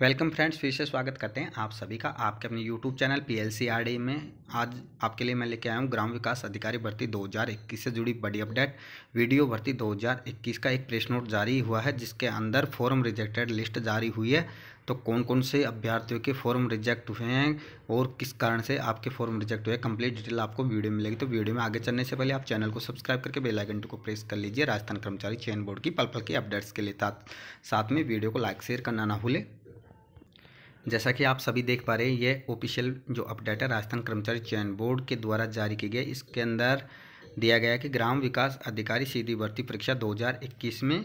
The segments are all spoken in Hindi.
वेलकम फ्रेंड्स, फिर से स्वागत करते हैं आप सभी का आपके अपने YouTube channel P L C R D में। आज आपके लिए मैं लेके आया हूँ ग्राम विकास अधिकारी भर्ती 2021 से जुड़ी बड़ी अपडेट। वीडियो भर्ती 2021 का एक प्रेस नोट जारी हुआ है, जिसके अंदर फॉर्म रिजेक्टेड लिस्ट जारी हुई है। तो कौन कौन से अभ्यर्थियों के फॉर्म रिजेक्ट हुए हैं और किस कारण से आपके फॉर्म रिजेक्ट हुए कंप्लीट डिटेल आपको वीडियो मिलेगी। तो वीडियो में आगे चलने से पहले आप चैनल को सब्सक्राइब करके बेल आइकन को प्रेस कर लीजिए। राजस्थान कर्मचारी चयन बोर्ड की पल पल की अपडेट्स के लिए साथ में वीडियो को लाइक, शेयर करना ना भूलें। जैसा कि आप सभी देख पा रहे हैं, ये ऑफिशियल जो अपडेट है, राजस्थान कर्मचारी चयन बोर्ड के द्वारा जारी की गई। इसके अंदर दिया गया कि ग्राम विकास अधिकारी सीधी भर्ती परीक्षा 2021 में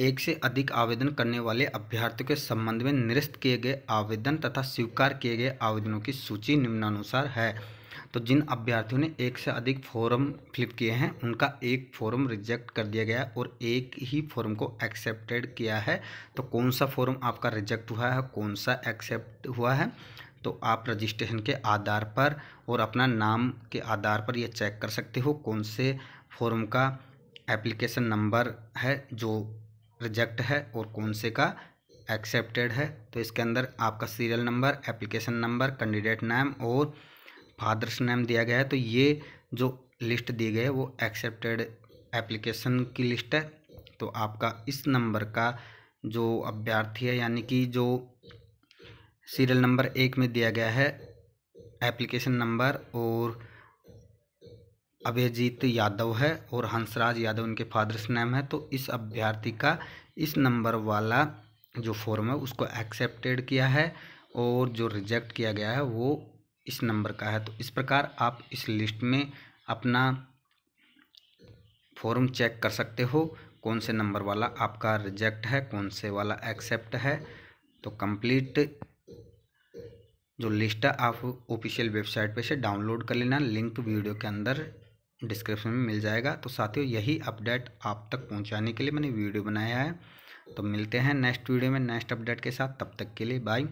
एक से अधिक आवेदन करने वाले अभ्यर्थियों के संबंध में निरस्त किए गए आवेदन तथा स्वीकार किए गए आवेदनों की सूची निम्नानुसार है। तो जिन अभ्यर्थियों ने एक से अधिक फॉर्म फिलअप किए हैं, उनका एक फॉर्म रिजेक्ट कर दिया गया और एक ही फॉर्म को एक्सेप्टेड किया है। तो कौन सा फॉर्म आपका रिजेक्ट हुआ है, कौन सा एक्सेप्ट हुआ है? तो आप रजिस्ट्रेशन के आधार पर और अपना नाम के आधार पर यह चेक कर सकते हो कौन से फॉर्म का एप्लीकेशन नंबर है जो रिजेक्ट है और कौन से का एक्सेप्टेड है। तो इसके अंदर आपका serial number, application number, candidate नाम और फादर्स नेम दिया गया है तो ये जो लिस्ट दी गई है, वो एक्सेप्टेड एप्लीकेशन की लिस्ट है। तो आपका इस नंबर का जो अभ्यर्थी है, यानी कि जो सीरियल नंबर एक में दिया गया है एप्लीकेशन नंबर, और अभिजीत यादव है, और हंसराज यादव उनके फादर्स नेम है तो इस अभ्यर्थी का इस नंबर वाला जो फॉर्म है, उसको एक्सेप्टेड किया है, और जो रिजेक्ट किया गया है, वो इस नंबर का है। तो इस प्रकार आप इस लिस्ट में अपना फॉर्म चेक कर सकते हो। कौन से नंबर वाला आपका रिजेक्ट है, कौन से वाला एक्सेप्ट है। तो कंप्लीट जो लिस्ट है, आप ऑफिशियल वेबसाइट पे से डाउनलोड कर लेना। लिंक वीडियो के अंदर डिस्क्रिप्शन में मिल जाएगा। तो साथियों, यही अपडेट आप तक पहुँचाने के लिए मैंने वीडियो बनाया है। तो मिलते हैं नेक्स्ट वीडियो में, नेक्स्ट अपडेट के साथ। तब तक के लिए बाय।